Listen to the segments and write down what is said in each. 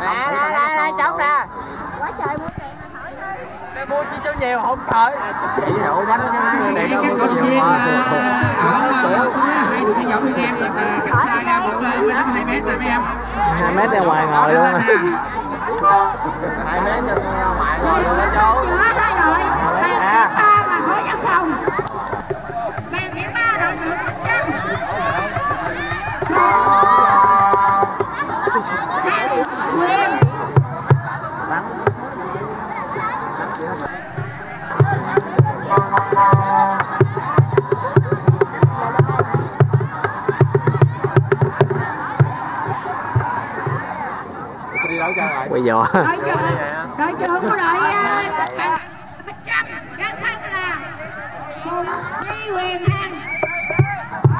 nè nè nè nè chống ra quá trời mua tiền mà hỏi thôi. Mày mua chi cho nhiều không? Trời. Vậy đậu bánh cái này. Nó các có cổ động nhiều mà. ở hai đường biên dọc với em là cách xa nhau một bên đến hai mét rồi mấy em. Hai mét ra ngoài ngồi luôn. Hai mét cho ngoại rồi ngồi luôn đâu. giữa hai bàn điểm ba mà khối dân phòng Đi đâu chơi rồi? quay dò đội trưởng của đội Bích Trâm ra sân là Phùng Duy Quyền Hằng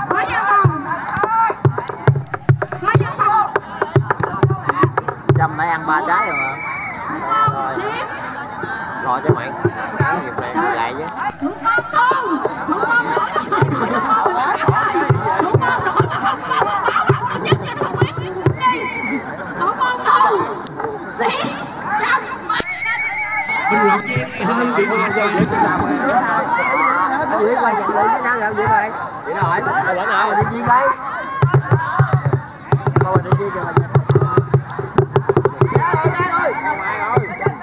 khối dân phòng. Khối dân phòng. Trâm nãy ăn ba trái rồi. Mà cho mày. Cái đi lại chứ. thủ luôn. Thủ đó bình luận viên hơi bị mệt rồi Ở dưới quay nhận lên cái nào vậy vậy? Vậy rồi. Rồi vẫn nào đi viên đây. Thôi đi viên rồi. Thôi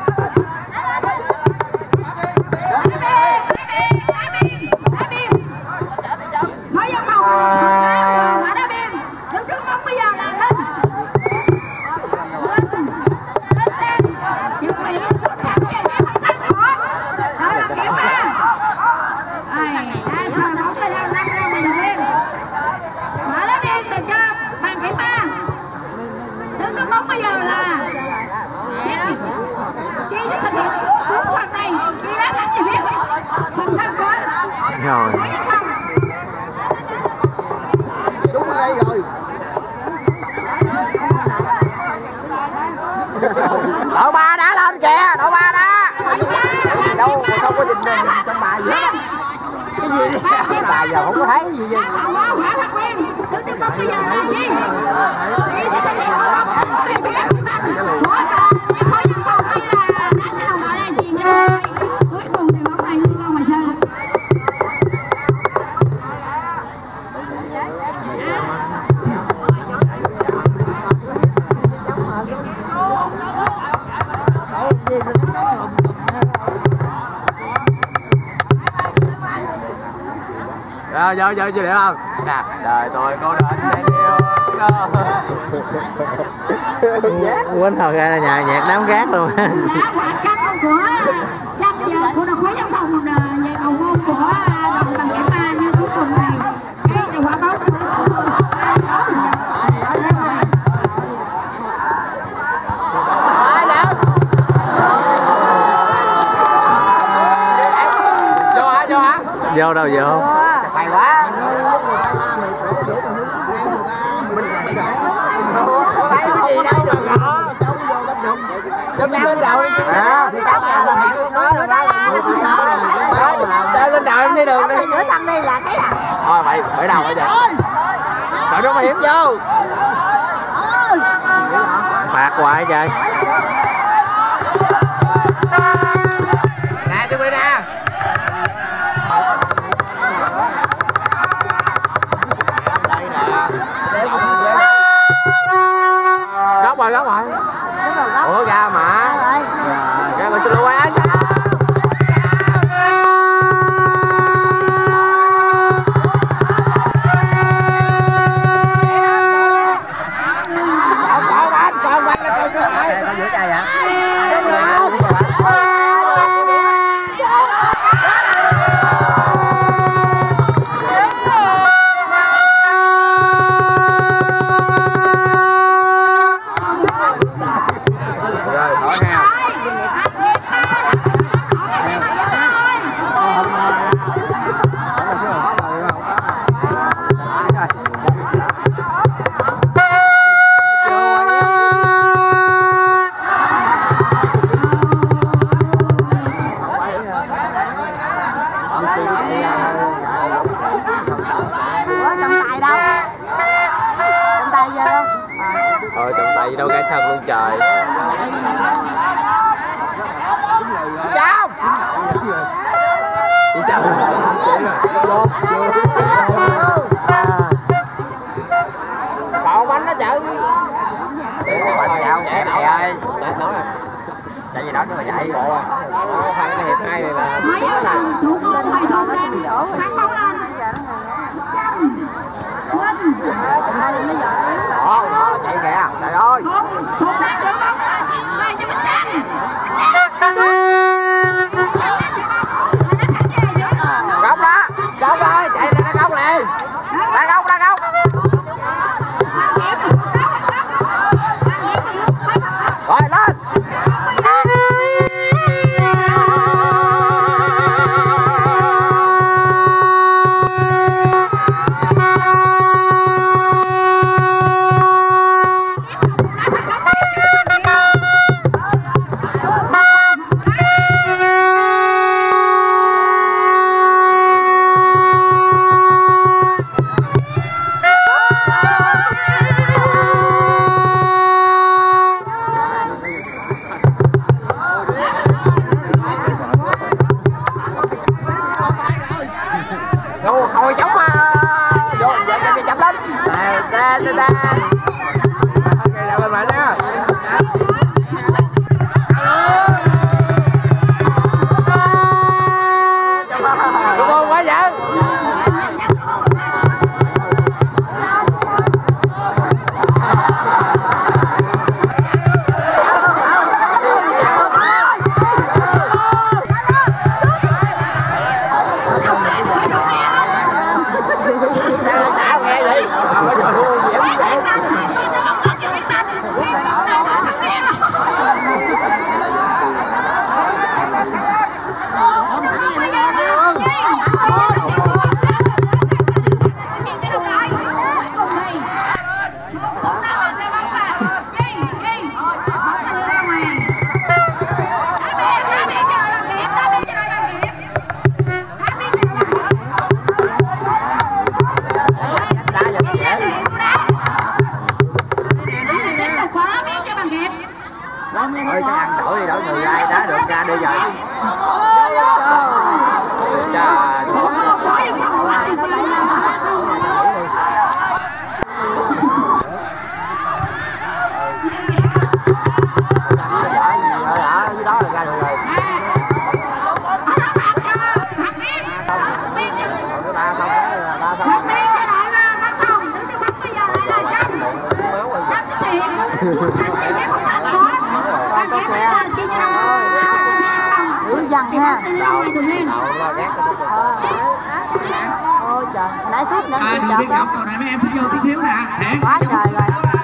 rồi Đúng ở đây rồi. đội ba đá lên kìa, đội ba đá Đâu mà không có nhìn mình, trong bài gì hết. cái gì vậy Bài giờ không có thấy gì gì. Rồi giờ giờ chưa đẹp không? Nè, đời tôi cô đơn sẽ yêu. quên hồi ra là nhà nhạc đám gác luôn đá phạt trăm của trăm giờ của đội khối dân phòng về cầu môn của đội bằng kiểm ba nhưng cuối cùng này cái từ quả bóng Vô hả? Vô hả? vô đâu vô Hay quá thấy cái gì đâu được hả cho tôi lên đầu À, thì các bạn là mày cứ nói rồi đó. Lên đầu em đi đường đi giữa sân đi là cái là Thôi mày ở đâu bây giờ? đội nó hiểm vô phạt hoài trời Nè chuẩn bị nè. Rồi, góc rồi. Ủa ra mà. Ra rồi xin lỗi anh. Con giữa trời hả? Đâu ra sân luôn trời. Chào. Đi chào. Cậu bánh nó Chạy chạy ơi Chạy gì đó nữa mà chạy. Hai cái hiệp hai này là Âu Thành, thủ môn Hoài Thuận đang thắng bóng lên. Linh, Đâu chóng chống mà Vô giờ chậm lên Đây đây đây đi đổi đi đổi người ai đá được ra đi rồi Trời Cái đó là rồi là dằn ha Đậu nó ghét ôi trời nãy suốt nữa À, đường biên ngọc cầu này mấy em sẽ vô tí xíu nè. Quá trời rồi